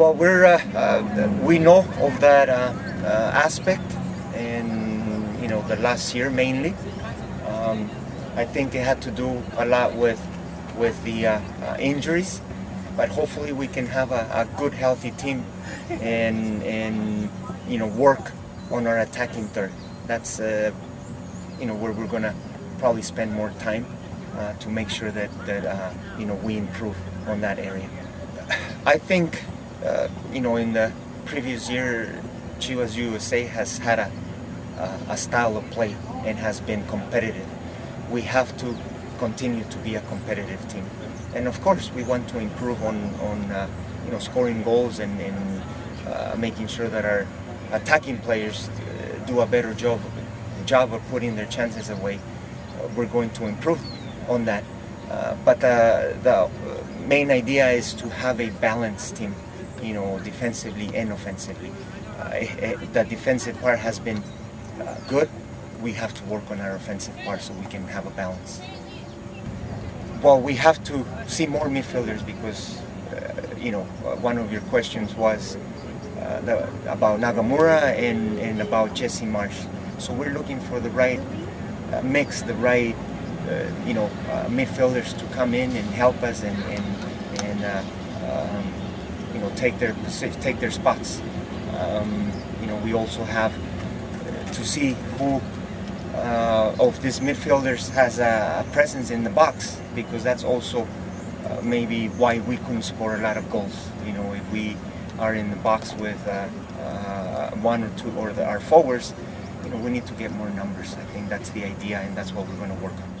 Well, we're uh, uh, we know of that uh, uh, aspect, and you know the last year mainly. Um, I think it had to do a lot with with the uh, injuries, but hopefully we can have a, a good, healthy team, and and you know work on our attacking third. That's you know where we're gonna probably spend more time uh, to make sure that that uh, you know we improve on that area. I think uh, you know in the previous year, Chivas USA has had a a style of play and has been competitive. We have to continue to be a competitive team, and of course we want to improve on on uh, you know scoring goals and, and uh, making sure that our attacking players uh, do a better job job of putting their chances away. Uh, we're going to improve on that, uh, but the main idea is to have a balanced team, you know, defensively and offensively. the defensive part has been good. We have to work on our offensive part so we can have a balance. Well, we have to see more midfielders because, uh, you know, one of your questions was uh, the, about Nagamura and, and about Jesse Marsch. So we're looking for the right uh, mix, the right, uh, you know, uh, midfielders to come in and help us and, and, and uh, um, you know, take their take their spots. Um, you know, we also have to see who uh, of these midfielders has a presence in the box because that's also uh, maybe why we couldn't score a lot of goals. You know, if we are in the box with uh, uh one or two or the, our forwards, you know, we need to get more numbers. I think that's the idea, and that's what we're going to work on.